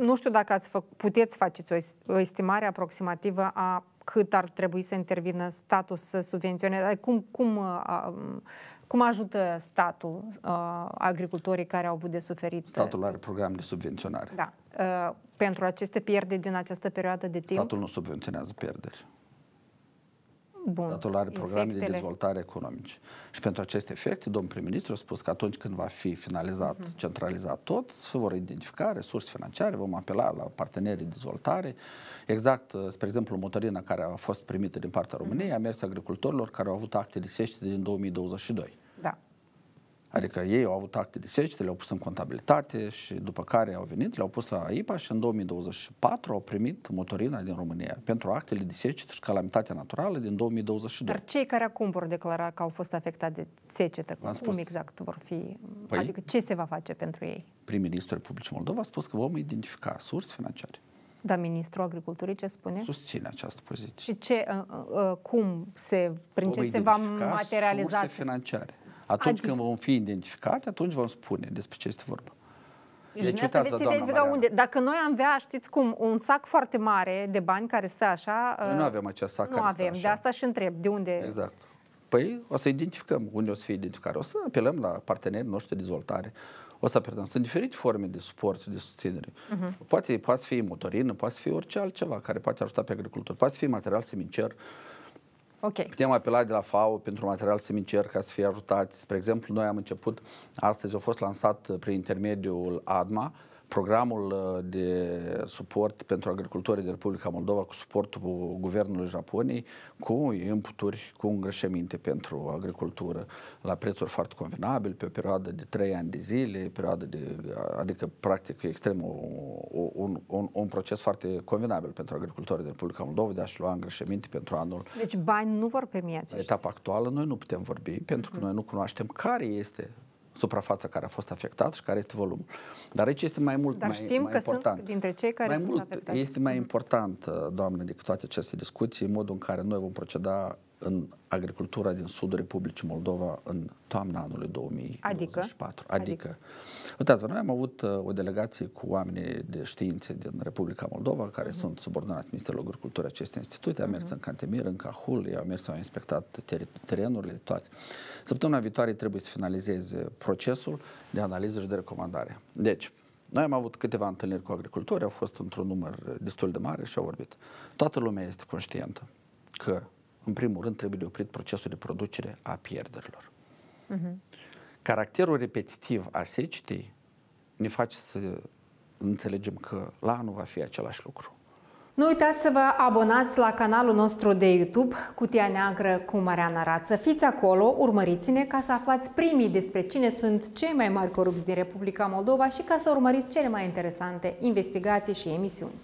nu știu dacă ați fă, puteți faceți o, o estimare aproximativă a cât ar trebui să intervină statul să subvenționeze, cum, cum, uh, cum ajută statul uh, agricultorii care au avut de suferit? Statul are program de subvenționare. Da. Uh, pentru aceste pierderi din această perioadă de timp? Statul nu subvenționează pierderi. Bun. Statul are programe Efectele. de dezvoltare economice. Și pentru aceste efecte, domnul prim-ministru a spus că atunci când va fi finalizat, uh-huh. centralizat tot, se vor identifica resurse financiare, vom apela la partenerii de dezvoltare. Exact, uh, spre exemplu, motorina care a fost primită din partea României uh-huh. a mers agricultorilor care au avut acte de sește din 2022. Da. Adică ei au avut acte de secete, le-au pus în contabilitate și după care au venit, le-au pus la IPA și în 2024 au primit motorina din România pentru actele de secete și calamitatea naturală din 2022. Dar cei care acum vor declara că au fost afectați de secetă, cum spus, exact vor fi? Păi, adică ce se va face pentru ei? Prim-ministrul Republicii Moldova a spus că vom identifica surse financiare. Da, ministrul agriculturii ce spune? Susține această poziție. Și ce, uh, uh, cum se, prin ce se va materializa? Surse financiare. Atunci adică... când vom fi identificate, atunci vom spune despre ce este vorba. Deci, deci veți identifica unde. Dacă noi am avea, știți cum, un sac foarte mare de bani care stă așa... Noi nu avem acest sac Nu care avem, stă de asta și întreb, de unde... Exact. Păi o să identificăm unde o să fie identificare. O să apelăm la partenerii noștri de dezvoltare. O să apelăm. Sunt diferite forme de suport și de susținere. Uh-huh. Poate, poate fi motorină, poate fi orice altceva care poate ajuta pe agricultori. Poate fi material semincer. Uh, Okay. Putem apela de la FAO pentru material semincer ca să fie ajutați. Spre exemplu, noi am început, astăzi a fost lansat prin intermediul ADMA, programul uh, de suport pentru agricultorii din Republica Moldova cu suportul guvernului Japoniei, cu inputuri, cu îngrășăminte pentru agricultură la prețuri foarte convenabile, pe o perioadă de 3 ani de zile, perioadă de, adică practic extrem un, un, un proces foarte convenabil pentru agricultorii din Republica Moldova de a-și lua îngrășăminte pentru anul. Deci bani nu vor primi aceștia. La etapa actuală noi nu putem vorbi pentru că uh-huh. noi nu cunoaștem care este suprafața care a fost afectată și care este volumul. Dar aici este mai mult Dar mai, știm mai că important. sunt dintre cei care mai sunt mult, afectați. Este mai important, uh, doamnă, decât toate aceste discuții, modul în care noi vom proceda în agricultura din sudul Republicii Moldova în toamna anului 2024. Adică? Adică, uitați noi am avut uh, o delegație cu oameni de științe din Republica Moldova, care uh-huh. sunt subordonați Ministerului Agriculturii aceste institute, am mers uh-huh. în Cantemir, în Cahul, ei au mers, au inspectat terenurile, toate. Săptămâna viitoare trebuie să finalizeze procesul de analiză și de recomandare. Deci, noi am avut câteva întâlniri cu agricultori, au fost într-un număr destul de mare și au vorbit. Toată lumea este conștientă că în primul rând, trebuie de oprit procesul de producere a pierderilor. Uh-huh. Caracterul repetitiv a secetei ne face să înțelegem că la anul va fi același lucru. Nu uitați să vă abonați la canalul nostru de YouTube Cutia Neagră cu Mariana Rață. Fiți acolo, urmăriți-ne ca să aflați primii despre cine sunt cei mai mari corupți din Republica Moldova și ca să urmăriți cele mai interesante investigații și emisiuni.